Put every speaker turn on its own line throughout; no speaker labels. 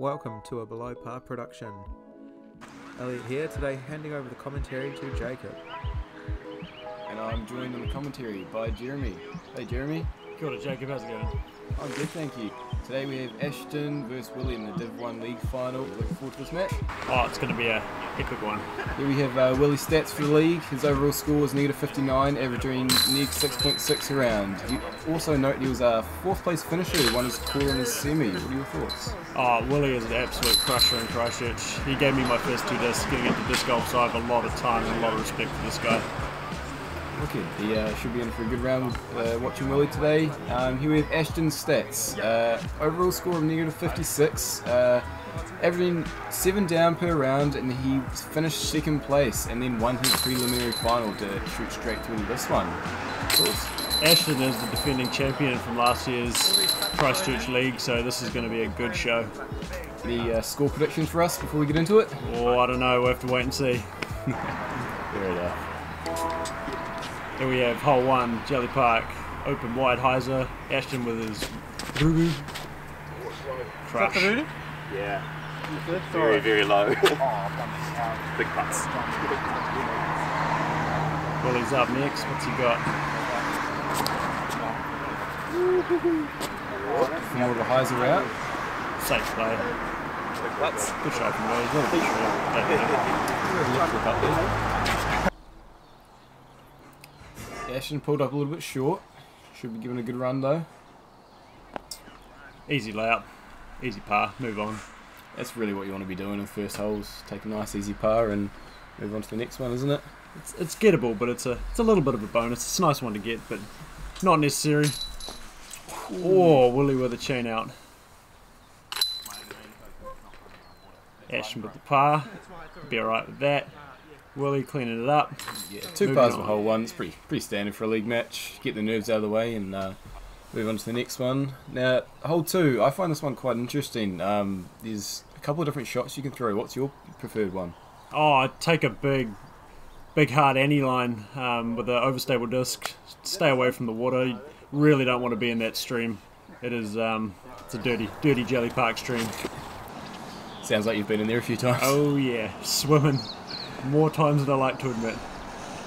Welcome to a Below Par production. Elliot here today, handing over the commentary to Jakob.
And I'm joined in the commentary by Jeremy. Hey Jeremy.
Kia ora, Jakob. How's it going?
I'm good, thank you. Today we have Ashton versus Willie in the Div 1 League final. Looking forward to this match.
Oh, it's going to be a epic one.
Here we have uh, Willie's stats for the league. His overall score was negative 59, averaging neg 6.6 around. You also note he was a fourth place finisher who won his call in his semi. What are your thoughts?
Oh, Willie is an absolute crusher in Christchurch. He gave me my first two discs getting into disc golf, so I have a lot of time and a lot of respect for this guy.
Wicked. He uh, should be in for a good round uh, watching Willie today. Um, here we have Ashton's stats. Uh, overall score of negative 56, uh, averaging 7 down per round, and he finished second place and then won his preliminary final to shoot straight through this one.
Ashton is the defending champion from last year's Christchurch League, so this is going to be a good show.
Any uh, score predictions for us before we get into it?
Oh, I don't know. We'll have to wait and see.
Fair enough.
Here we have hole one, Jellie Park, open wide hyzer. Ashton with his Rugu. Crush.
Yeah. Very, very low. Big putts.
Willie's up next. What's he got?
More of a hyzer out.
Safe play.
Big putts.
Good shot from Willie. A little bit short.
Ashton pulled up a little bit short. Should be given a good run though.
Easy layup. Easy par. Move on.
That's really what you want to be doing in the first holes. Take a nice easy par and move on to the next one, isn't it?
It's, it's gettable, but it's a it's a little bit of a bonus. It's a nice one to get, but not necessary. Oh, Willie with a chain out. Ashton with the par. Be alright with that. Willie cleaning it up.
Yeah, two
Moving
pars of
on.
hole one. It's pretty pretty standard for a league match. Get the nerves out of the way and uh, move on to the next one. Now, hole two. I find this one quite interesting. Um, there's a couple of different shots you can throw. What's your preferred one?
Oh, I'd take a big, big hard any line um, with an overstable disc. Stay away from the water. You really don't want to be in that stream. It is um, it's a dirty, dirty Jellie Park stream.
Sounds like you've been in there a few times.
Oh yeah, swimming more times than I like to admit.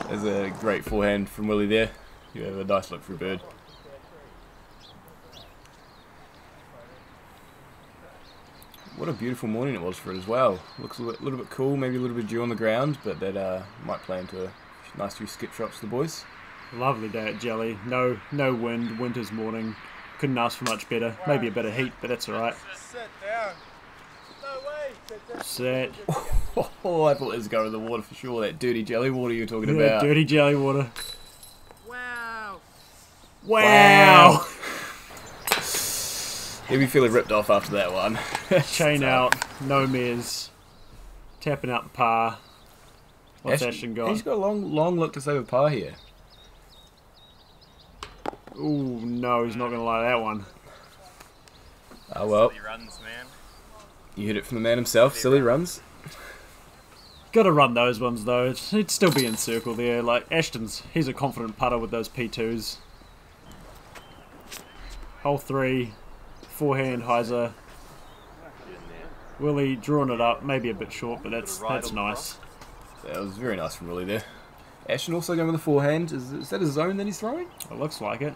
There's a great forehand from Willie there. You have a nice look for a bird. What a beautiful morning it was for it as well. Looks a little, little bit cool, maybe a little bit dew on the ground, but that uh, might play into a nice few skip shots for the boys.
Lovely day at Jellie. No, no wind. Winter's morning. Couldn't ask for much better. Maybe a bit of heat, but that's all right. Set.
Oh, I thought it was going in the water for sure. That dirty jelly water you were talking
Yeah,
about.
dirty jelly water.
Wow.
Wow.
He'll be feeling ripped off after that one.
Chain out. No mez. Tapping out the par. What's Ashton got?
He's got a long, long look to save a par here.
Ooh, no, he's not going to like that one.
Oh well,
He runs, man.
You hit it from the man himself. Silly runs.
Got to run those ones though. It's- He'd still be in circle there. Like Ashton's, he's a confident putter with those P2s. Hole three, forehand hyzer. Willie drawing it up, maybe a bit short, but that's
Bit of ride
that's nice.
That was very nice from Willie there. Ashton also going with the forehand. Is, is that a zone that he's throwing?
It looks like it.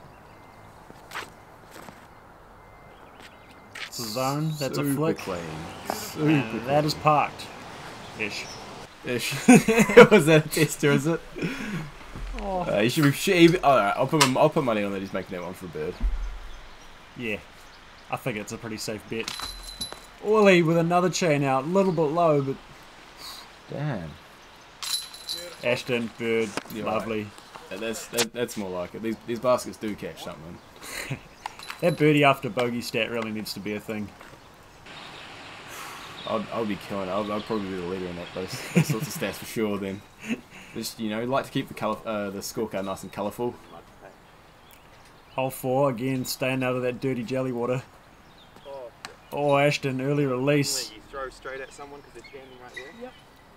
It's a zone. That's a
Super
flick.
clean. Super
And that is parked. Ish.
Ish. was that a tester, is it?
Oh.
Uh, he should be. Should, he, alright, I'll put, I'll put money on that he's making that one for a bird.
Yeah, I think it's a pretty safe bet. Willie with another chain out, a little bit low, but
Damn.
Ashton, Bird,
You're
lovely.
Yeah, that's that, that's more like it. These, these baskets do catch something.
That birdie after bogey stat really needs to be a thing.
I'll, I'll be killing it. I'll, I'll probably be the leader in that, those, those sorts of stats for sure. Then, just you know, like to keep the colour, uh, the scorecard nice and colourful.
Hole four, again, staying out of that dirty jelly water. Oh, Ashton, early release.
You throw straight at someone because they're standing right there. Yep.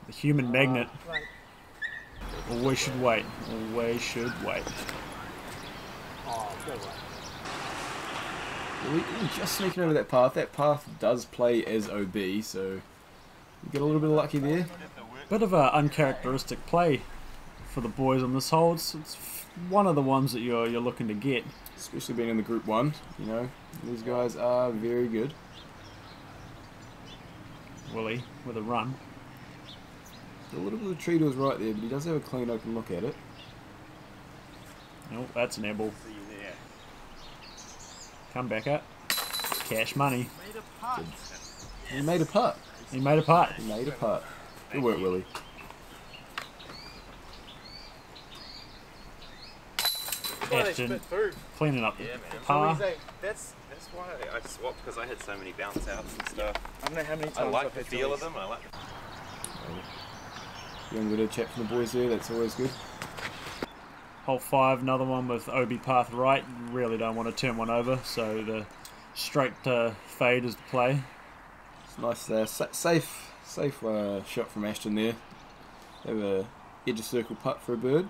The human magnet. Always should wait. Always should wait.
We, we just sneaking over that path. That path does play as OB, so you get a little bit of lucky there.
Bit of a uncharacteristic play for the boys on this hole. It's, it's one of the ones that you're you're looking to get.
Especially being in the group one, you know. These guys are very good.
Willie with a run.
A little bit of tree to his right there, but he does have a clean open look at it.
Oh, that's an airball. Come back up. Cash money.
He made a putt.
He made a putt.
He made a putt. Good work, Willie.
Ashton cleaning up the
Yeah, man.
par.
That's that's why I swapped because I had so many bounce outs and stuff.
I don't know how many times
I like
I've
the
had
feel of them. I like.
Young bit of chat from the boys there, that's always good.
Hole five, another one with OB path right. Really don't want to turn one over, so the straight uh, fade is the play.
It's nice, uh, sa- safe, safe uh, shot from Ashton there. Have a edge of circle putt for a bird.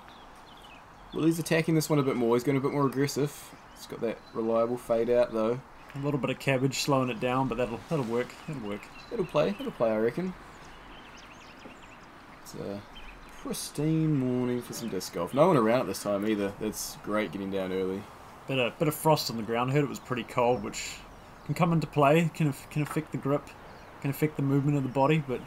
Well, he's attacking this one a bit more. He's going a bit more aggressive. He's got that reliable fade out though.
A little bit of cabbage slowing it down, but that'll that'll work. That'll work.
It'll play. It'll play, I reckon. It's a pristine morning for some disc golf. No one around at this time either. That's great getting down early.
Bit of bit of frost on the ground. I Heard it was pretty cold, which can come into play. Can can affect the grip, can affect the movement of the body. But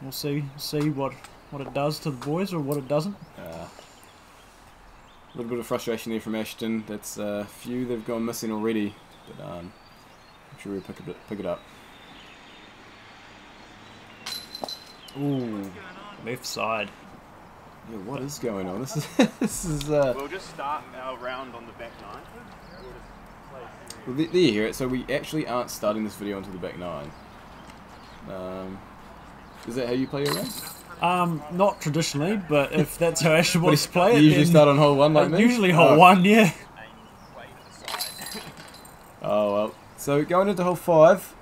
we'll see see what what it does to the boys or what it doesn't.
Uh, a little bit of frustration there from Ashton. That's a uh, few they've gone missing already, but um, I'm sure we'll pick it, pick it up.
Ooh, left side.
Yeah, what is going on? This is this is. Uh,
We'll just start our round on the back nine.
well, there there you hear it. So we actually aren't starting this video until the back nine. Um, is that how you play your round?
Um, not traditionally, but if that's how Asher wants to play it,
You usually start on hole one like
uh,
me.
Usually hole
Oh.
one, yeah.
Oh well. So going into hole five.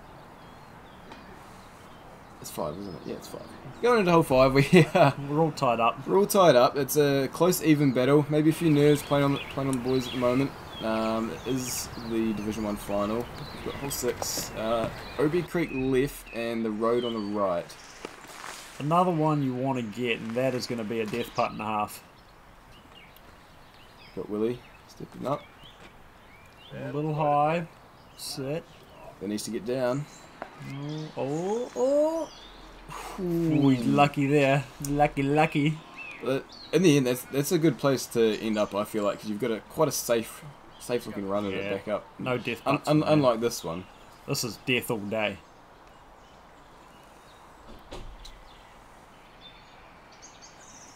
It's five, isn't it? Yeah, it's five. Going into hole five, we uh,
We're all tied up.
we're all tied up. It's a close, even battle. Maybe a few nerves playing on the, playing on the boys at the moment. Um, it is the Division One final. We've got hole six. Uh, OB Creek left and the road on the right.
Another one you want to get, and that is going to be a death putt and a half.
Got Willie stepping up.
A little high. Sit.
That needs to get down.
Oh, oh. Ooh, he's lucky there. Lucky, lucky.
But in the end, that's that's a good place to end up. I feel like because you've got a quite a safe, safe looking run in it back up.
No death
Un- un-
there.
unlike this one.
This is death all day.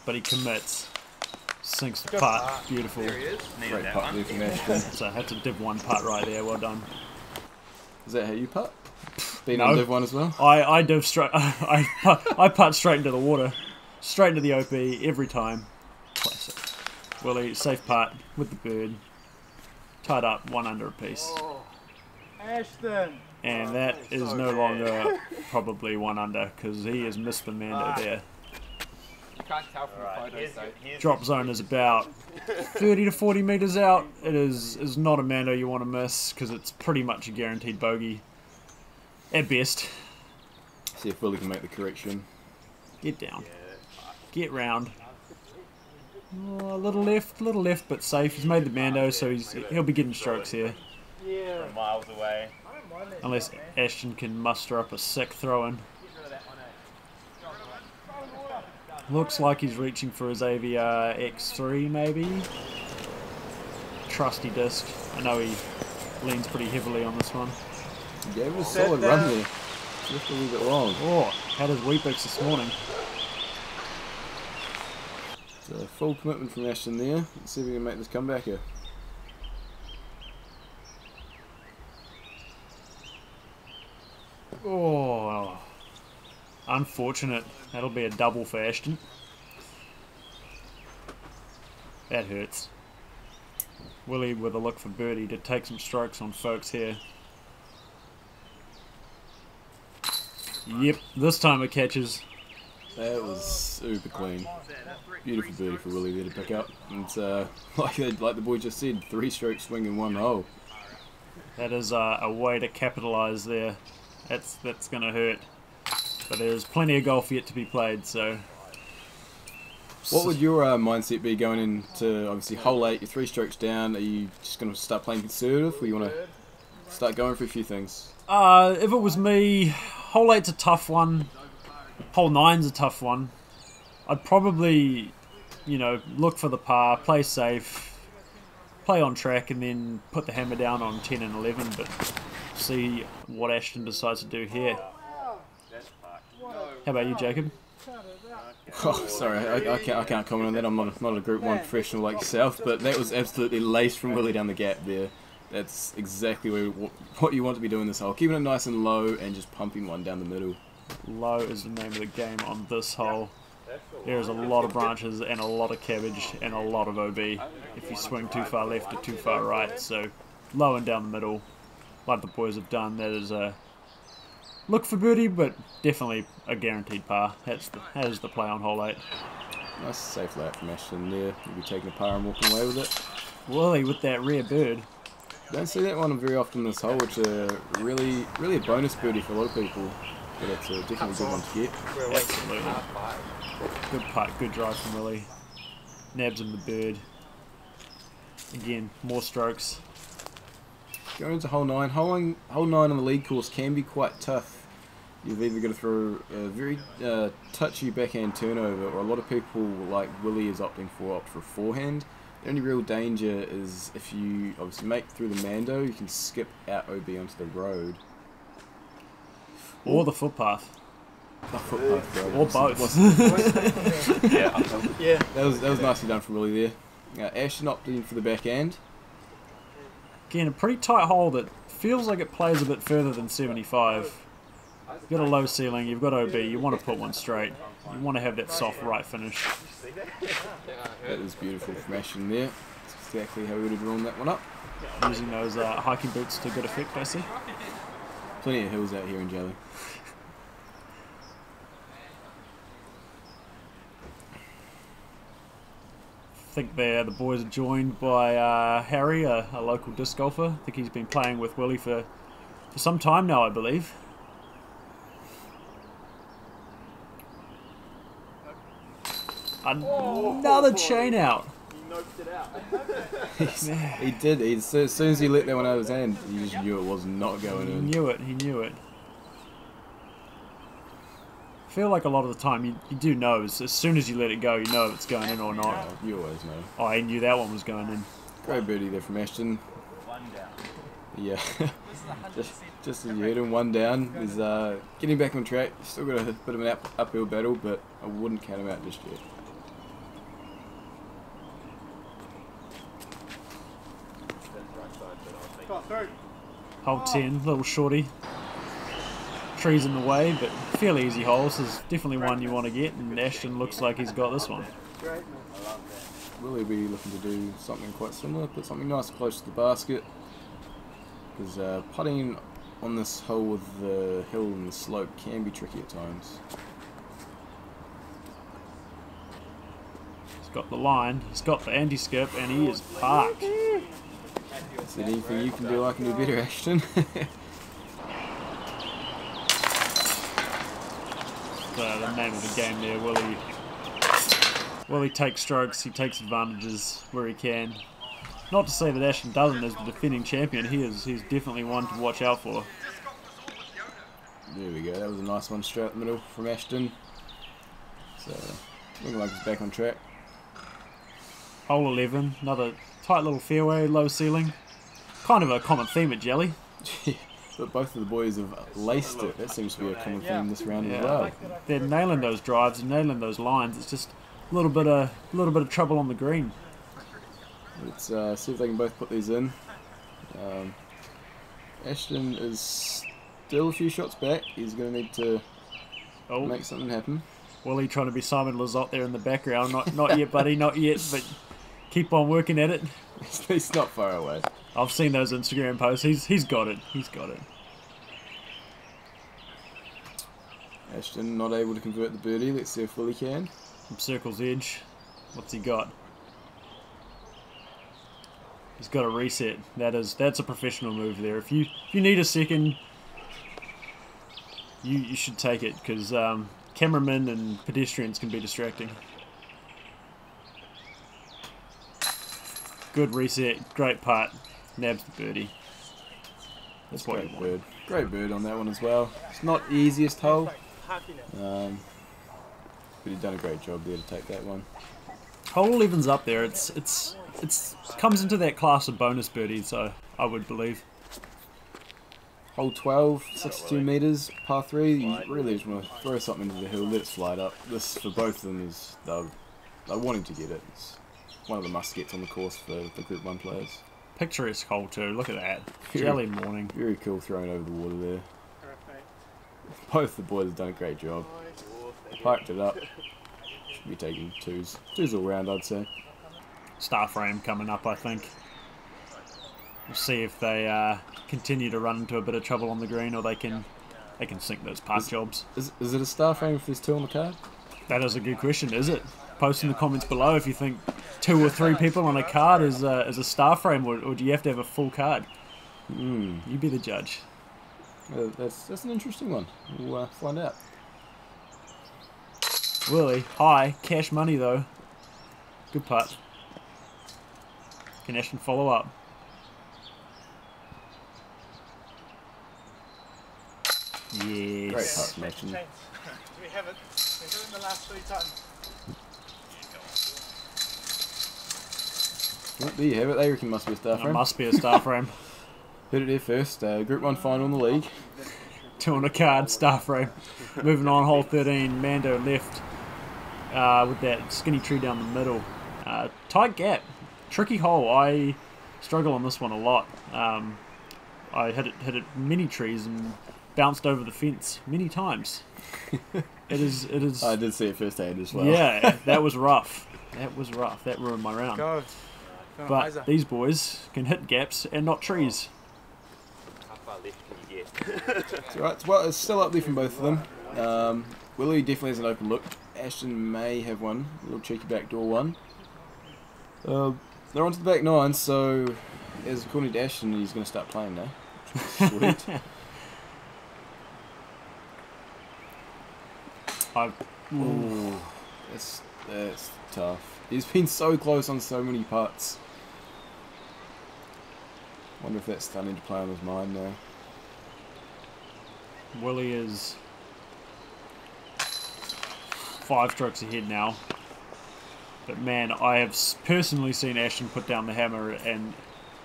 But he commits. Sinks the putt. Beautiful.
There he is. Needed
Great putt
one.
there from Ashton.
So that's a div one putt right there. Well done.
Is that how you putt? Been
No.
on Div 1 as well?
I I div straight. I putt, I putt straight into the water, straight into the OB every time. Classic. Willie, safe putt with the bird, tied up one under a piece,
Ashton!
and that is no longer probably one under because he has missed the Mando there.
You can't tell from the photos though.
Drop zone is about 30 to 40 meters out. It is is not a Mando you want to miss because it's pretty much a guaranteed bogey. At best,
See if Billy can make the correction.
get down, get round. Oh, a little left, a little left, but safe. He's made the Mando, so he's he'll be getting strokes here.
Yeah.
From miles away.
Unless Ashton can muster up a sick throw in. Looks like he's reaching for his AVR X3 maybe. Trusty disc. I know he leans pretty heavily on this one.
He gave it a solid run there. Just a little bit long.
Oh, had his Weepix this morning.
It's a full commitment from Ashton there. Let's see if we can make this comeback here.
Oh, unfortunate. That'll be a double for Ashton. That hurts. Willie with a look for birdie to take some strokes on folks here. Yep, this time it catches.
That was super clean. Beautiful birdie for Willie there to pick up. And uh, like they, like the boy just said, three stroke swing in one hole.
That is uh, a way to capitalise there. That's that's going to hurt. But there's plenty of golf yet to be played, so
What would your uh, mindset be going into obviously hole eight? You're three strokes down. Are you just going to start playing conservative, or you want to start going for a few things?
Uh, if it was me, hole eight's a tough one. Hole nine's a tough one. I'd probably, you know, look for the par, play safe, play on track, and then put the hammer down on 10 and 11. But see what Ashton decides to do here. How about you, Jakob?
Oh, sorry, I, I can't I can't comment on that. I'm not a, not a Group One professional like yourself, but that was absolutely laced from Willie down the gap there. That's exactly where, what you want to be doing this hole, keeping it nice and low and just pumping one down the middle.
Low is the name of the game on this hole. There's a lot of branches and a lot of cabbage and a lot of OB if you swing too far left or too far right. So low and down the middle, like the boys have done, that is a look for birdie, but definitely a guaranteed par. That's the, that is the play on hole 8.
Nice safe lap from Ashton there. You'll be taking a par and walking away with it.
Willie with that rare bird.
Don't see that one very often this hole, which is a really, really a bonus birdie for a lot of people. But it's a definitely a good one to get.
Absolutely. Good putt, good drive from Willie. Nabs him the bird. Again, more strokes.
Going into hole nine. Hole nine, hole nine on the league course can be quite tough. You've either got to throw a very uh, touchy backhand turnover, or a lot of people, like Willie, is opting for opt for a forehand. The only real danger is if you obviously make through the Mando, you can skip out OB onto the road.
Or the footpath.
The footpath, bro.
Or both.
Yeah.
Yeah.
That was that was nicely done from Willie there. Uh, Ashton opted in for the back end.
Again, a pretty tight hole that feels like it plays a bit further than 75. You've got a low ceiling, you've got OB, you want to put one straight. You want to have that soft right finish.
That was beautiful from Ashton there. That's exactly how we would have drawn that one up.
Using those uh, hiking boots to good effect, I see.
Plenty of hills out here in Jellie.
I think there the boys are joined by uh, Harry, a, a local disc golfer. I think he's been playing with Willie for, for some time now, I believe. Another chain out.
He did. He, so, as soon as he let that one out of his hand, he just knew it was not going
He
in.
He knew it. He knew it. I feel like a lot of the time you, you do know. As, as soon as you let it go, you know if it's going in or not.
You always know.
Oh, he knew that one was going in.
Great birdie there from Ashton. One down. Yeah. just, just as you heard him, one down. He's uh, getting back on track. Still got a bit of an up, uphill battle, but I wouldn't count him out just yet.
Hole 10, little shorty. Trees in the way, but fairly easy hole. This is definitely one you want to get, and Ashton looks like he's got this one. Great man, I love that.
Will he be looking to do something quite similar? Put something nice close to the basket. Because uh, putting on this hole with the hill and the slope can be tricky at times.
He's got the line, he's got the anti-skip, and he is parked.
Is there anything you can do I can do better, Ashton?
the, the name of the game there. Willie, Willie takes strokes, he takes advantages where he can. Not to say that Ashton doesn't as the defending champion, he is he's definitely one to watch out for.
there we go. That was a nice one straight up the middle from Ashton. So, looking like he's back on track.
Hole 11, another tight little fairway, low ceiling. Kind of a common theme at Jellie.
but both of the boys have laced it. That seems to be a common theme this round as well.
They're nailing those drives, and nailing those lines. It's just a little bit of a little bit of trouble on the green.
Let's uh, see if they can both put these in. Um, Ashton is still a few shots back. He's going to need to
Oh,
make something happen.
Willie trying to be Simon Lizotte there in the background. Not not yet, buddy, not yet. But keep on working at it.
He's not far away.
I've seen those Instagram posts. He's he's got it. He's got it.
Ashton not able to convert the birdie. Let's see if Willie can.
From circle's edge. What's he got? He's got a reset. That is that's a professional move there. If you if you need a second, you you should take it because um, cameramen and pedestrians can be distracting. Good reset, great putt, nabs the birdie. That's what you
Great bird. Great bird on that one as well. It's not the easiest hole. Um, but he's done a great job there to take that one.
Hole 11's up there. It's it's it's comes into that class of bonus birdies. So I would believe.
Hole 12, 62 metres, par 3. You really just want to throw something into the hill, let it slide up. This, for both of them, is they're, they're wanting to get it. It's one of the must-gets on the course for the Group 1 players.
Picturesque hole too. Look at that.
Yeah.
Jellie morning.
Very cool throwing over the water there. Both the boys have done a great job. Parked it up. Should be taking twos. Twos all round, I'd say.
Star frame coming up. I think. We'll see if they uh, continue to run into a bit of trouble on the green, or they can they can sink those park
Is-
jobs.
Is, is it a star frame if there's two on the card?
That is a good question. Is it? Post in the comments below if you think two or three people on a card is uh, is a star frame, or, or do you have to have a full card?
Hmm.
You be the judge.
Uh, that's, that's an interesting one. We'll uh, find out.
Willie, high, cash money though. Good putt. Can Ashton follow up? Yes.
Great putt, Matchin.
Do we have it? We've done it the last three times.
Oh, there you have it. They reckon must be a star
It
frame.
must be a star frame.
Heard it there first. Uh, group 1 final in the league.
Two on a card, star frame. Moving on, hole 13, Mando left uh, with that skinny tree down the middle. Uh, tight gap, tricky hole. I struggle on this one a lot. Um, I hit it, hit it many trees and bounced over the fence many times. it is, it is.
I did see it firsthand as well.
Yeah, that was rough. That was rough. That ruined my round.
Go. Go,
But
Isa.
these boys can hit gaps and not trees.
How far left can you get?
It's alright. Well, it's still up there from both of them. Um, Willie definitely has an open look. Ashton may have one. A little cheeky backdoor one. Uh, they're onto the back nine, so as according to Ashton, he's going to start playing now. Sweet.
I,
Ooh, that's, that's tough. He's been so close on so many putts. Wonder if that's starting to play on his mind now.
Willie is five strokes ahead now. But man, I have personally seen Ashton put down the hammer, and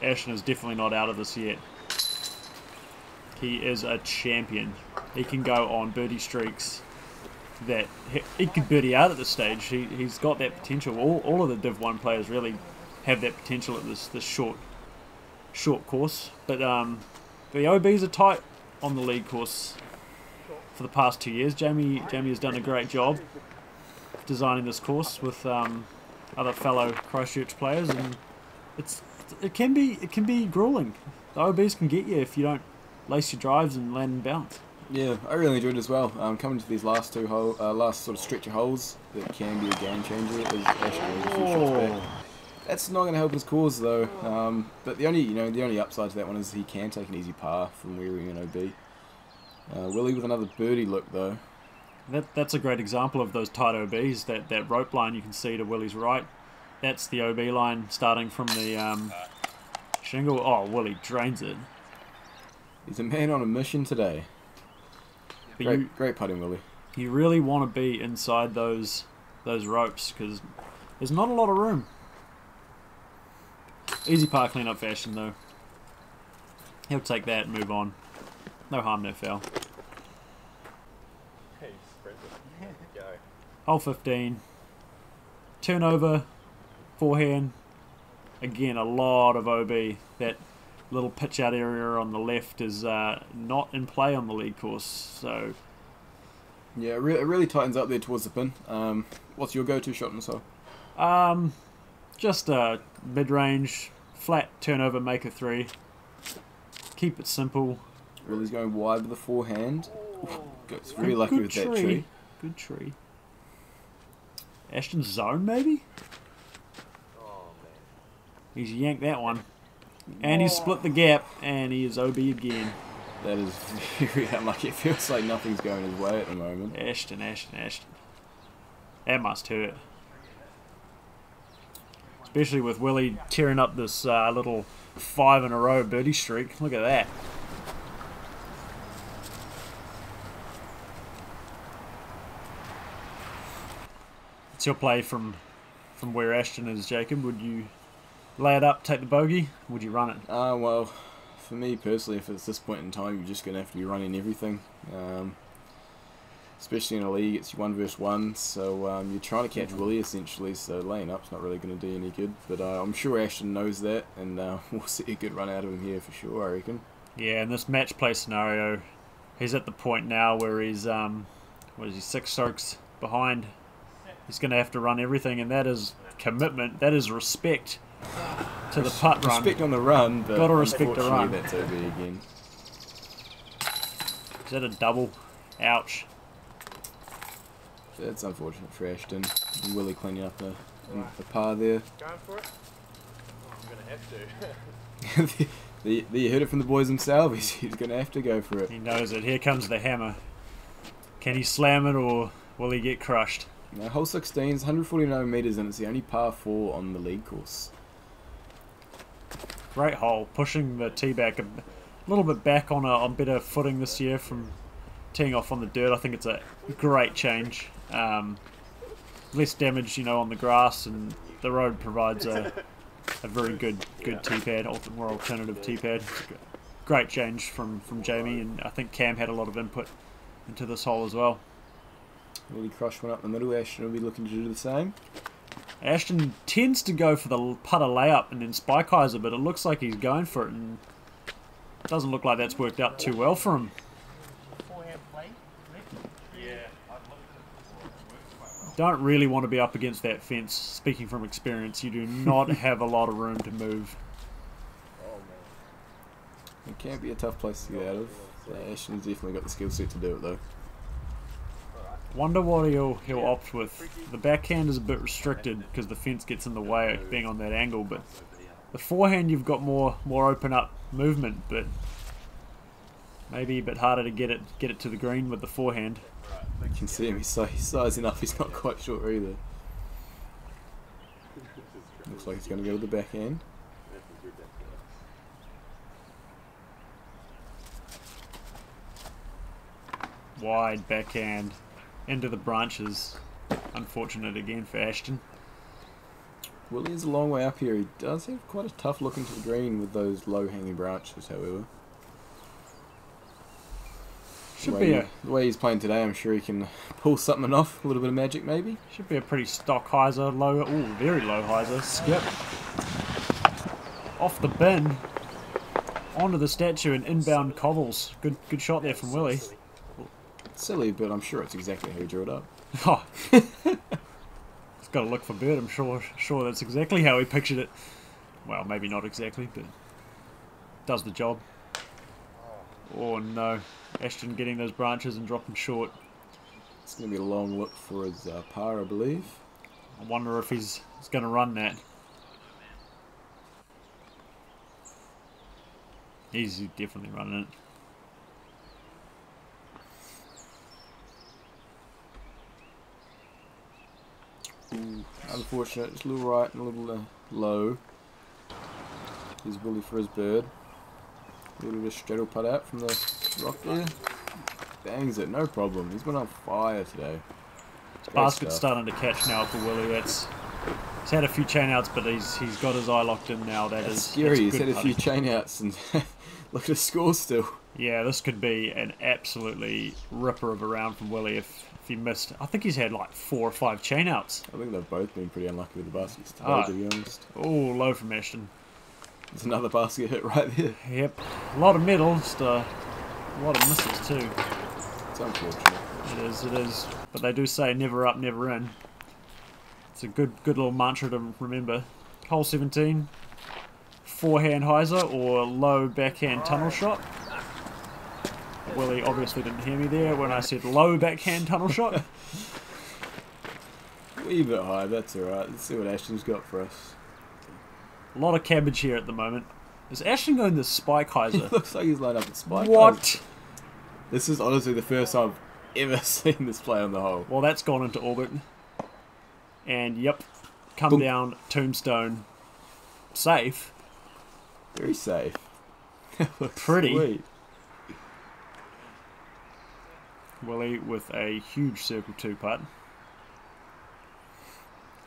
Ashton is definitely not out of this yet. He is a champion. He can go on birdie streaks that he, could birdie out at this stage. He, he's got that potential. All, all of the Div 1 players really have that potential at this, this short short course. But um, the OBs are tight on the league course for the past two years. Jamie Jamie has done a great job designing this course with um, other fellow Christchurch players, and it's it can be it can be grueling. The OBs can get you if you don't lace your drives and land and bounce.
Yeah, I really enjoyed it as well. Um, coming to these last two hole, uh, last sort of stretch of holes that can be a game changer. Is actually a few shots back. That's not going to help his cause though. Um, but the only you know the only upside to that one is he can take an easy par from wearing an OB. Uh, Willie with another birdie look though.
That that's a great example of those tight OBs. That that rope line you can see to Willie's right. That's the OB line starting from the um, shingle. Oh, Willie drains it.
He's a man on a mission today.
But
Great,
you
great putting, Willie.
you really want to be inside those those ropes because there's not a lot of room. Easy par cleanup fashion though. He'll take that and move on. No harm, no foul.
Hey. Go.
Hole 15. Turnover. Forehand. Again, a lot of OB. That little pitch out area on the left is uh, not in play on the league course. So
Yeah, it really, it really tightens up there towards the pin. Um, what's your go-to shot in this hole?
Um, just a mid-range, flat turnover, make a three. Keep it simple.
Willie's going wide with the forehand. Oh, Goes very
Good-
lucky
good
with that tree.
Good tree. Ashton's zone, maybe?
Oh man.
He's yanked that one. And he split the gap, and he is OB again.
That is very unlucky. It feels like nothing's going his way at the moment.
Ashton, Ashton, Ashton. That must hurt. Especially with Willie tearing up this uh, little five in a row birdie streak. Look at that. It's your play from from where Ashton is, Jakob. Would you lay it up, take the bogey? Would you run it?
Uh, well, for me personally, if it's this point in time, you're just going to have to be running everything. Um, especially in a league, it's one versus one, so um, you're trying to catch Willie essentially, so laying up's not really going to do any good. But uh, I'm sure Ashton knows that, and uh, we'll see a good run out of him here for sure, I reckon.
Yeah, in this match play scenario, he's at the point now where he's um, what is he six strokes behind. He's going to have to run everything, and that is commitment. That is respect to the putt run.
Respect on the run, but
Gotta respect the run.
that's over again.
Is that a double? Ouch.
That's unfortunate for Ashton. And Willie cleaning up the, the par there.
Going for it? Oh, I'm going to have to.
the, the, the, you heard it from the boys themselves. He's, he's going to have to go for it.
He knows it. Here comes the hammer. Can he slam it or will he get crushed?
Now, hole 16 is 149 metres and it's the only par 4 on the league course.
Great hole, pushing the tee back a little bit back on a on better footing this year from teeing off on the dirt. I think it's a great change. Um, less damage, you know, on the grass, and the road provides a, a very good good tee pad, more alternative tee pad. Great change from from Jamie, and I think Cam had a lot of input into this hole as well.
Willie crush one up the middle. Ashton will be looking to do the same.
Ashton tends to go for the putter layup and then spike hyzer, but it looks like he's going for it, and doesn't look like that's worked out too well for him.
Forehand play.
Don't really want to be up against that fence. Speaking from experience, you do not have a lot of room to move.
Oh, it can't be a tough place to get out of. Ashton's definitely got the skill set to do it though.
Wonder what he'll he'll opt with. The backhand is a bit restricted because the fence gets in the way of being on that angle, but the forehand you've got more more open up movement, but maybe a bit harder to get it get it to the green with the forehand.
You can see him, he's, si- he's sizing up, he's not quite sure either. Looks like he's going to go with the backhand.
Wide backhand into the branches. Unfortunate again for Ashton.
Willie is a long way up here. He does have quite a tough look into the green with those low hanging branches, however.
Should
the
be
way,
a
the way he's playing today, I'm sure he can pull something off. A little bit of magic, maybe.
should be a pretty stock hyzer, low ooh, very low hyzer. Skip. Off the bin. Onto the statue and inbound cobbles. Good good shot there from Willie.
Silly, but I'm sure it's exactly how he drew it up.
Oh. It's got to look for bird. I'm sure sure that's exactly how he pictured it. Well, maybe not exactly, but does the job. Oh no, Ashton getting those branches and dropping short.
It's going to be a long look for his uh, par, I believe.
I wonder if he's, he's going to run that. He's definitely running it.
Unfortunate, it's a little right and a little uh, low. Here's Willie for his bird. A little bit of straddle putt out from the rock there. Bangs it, no problem. He's been on fire today. Great
Basket's
stuff.
starting to catch now for Willie. That's he's had a few chain outs, but he's he's got his eye locked in now. That
That's
is
scary. He's had a few
putting.
chain outs and look at his score still.
Yeah, this could be an absolutely ripper of a round from Willie if, if he missed. I think he's had like four or five chain outs.
I think they've both been pretty unlucky with the baskets today,
Ah.
to be honest.
Oh, low from Ashton.
There's another basket hit right there.
Yep, a lot of just uh, a lot of misses too.
It's unfortunate.
It is, it is. But they do say never up, never in. It's a good, good little mantra to remember. Hole 17, forehand hyzer or low backhand tunnel shot. Willie obviously didn't hear me there when I said low backhand tunnel shot.
Wee bit high, that's alright. Let's see what Ashton's got for us.
A lot of cabbage here at the moment. Is Ashton going the Spike hyzer?
Looks like he's lined up at spike.
what?
This is honestly the first time I've ever seen this play on the hole.
Well, that's gone into orbit. And yep, come
Boom.
down, tombstone. Safe.
Very safe.
Pretty.
Sweet.
Willie with a huge circle two putt.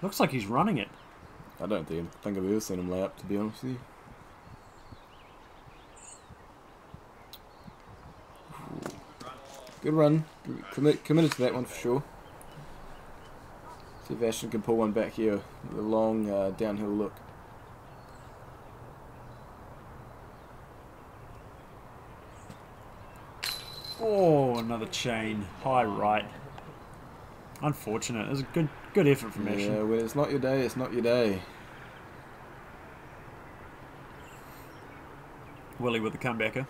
Looks like he's running it.
I don't think, think I've ever seen him lay up, to be honest with you. Good run. Commit, committed to that one for sure. See if Ashton can pull one back here with a long uh, downhill look.
Oh, another chain. High right. Unfortunate. It was a good good effort from
Yeah,
Ashton.
when it's not your day, it's not your day.
Willie with the comebacker.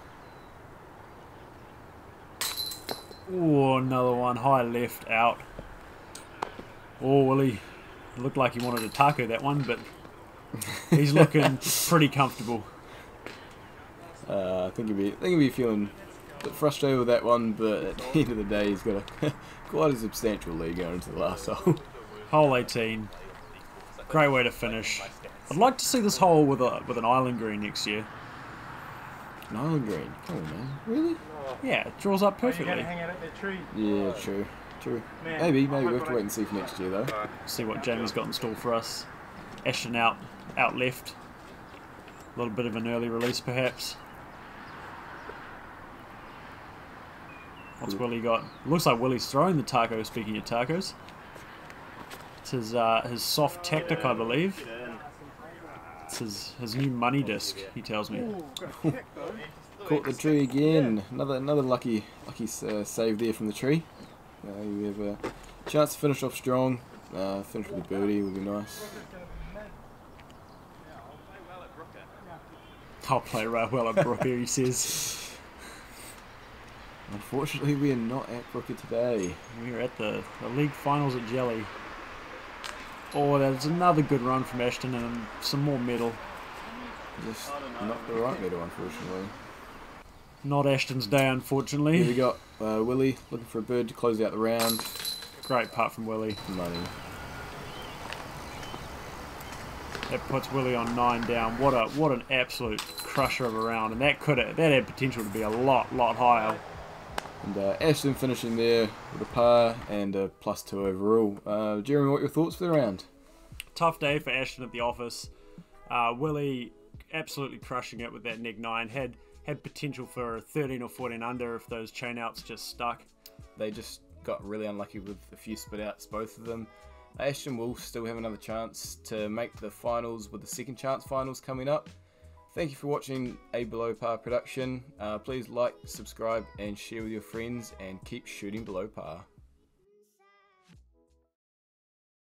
Oh, another one. High left out. Oh, Willie. Looked like he wanted to taco that one, but he's looking pretty comfortable.
Uh, I think he'd be, I think he'd be feeling bit frustrated with that one, but at the end of the day, he's got a quite a substantial lead going into the last hole.
Hole 18. Great way to finish. I'd like to see this hole with a with an island green next year.
An island green. Come on, man. Really?
Yeah, it draws up perfectly.
gonna hang out at that tree.
Yeah, true. True. Maybe, maybe
my
we have to wait and see for next year, though.
See what Jamie's got in store for us. Ashton out, out left. A little bit of an early release, perhaps. What's Willie got? Looks like Willie's throwing the taco. Speaking of tacos, it's his uh, his soft tactic, I believe. It's his his new money disc. He tells me.
Caught the tree again. Another another lucky lucky uh, save there from the tree. Uh, you have a chance to finish off strong. Uh, finish with a birdie would be nice.
I'll play right well at Brooker. He says
Unfortunately, we are not at Brooker today.
we're at the, the league finals at Jellie. Oh, that's another good run from Ashton and some more medal.
Just not the right middle, unfortunately.
Not Ashton's day, unfortunately.
Here we got uh, Willie looking for a bird to close out the round.
Great putt from Willie.
Money.
That puts Willie on nine down. What a what an absolute crusher of a round, and that could that had potential to be a lot lot higher.
And uh, Ashton finishing there with a par and a plus two overall. Uh, Jeremy, what are your thoughts for the round?
Tough day for Ashton at the office. Uh, Willie absolutely crushing it with that neg nine. Had had potential for 13 or 14 under if those chain outs just stuck.
They just got really unlucky with a few spit outs, both of them. Ashton will still have another chance to make the finals with the second chance finals coming up. Thank you for watching a Below Par production. Uh, please like, subscribe, and share with your friends, and keep shooting below par.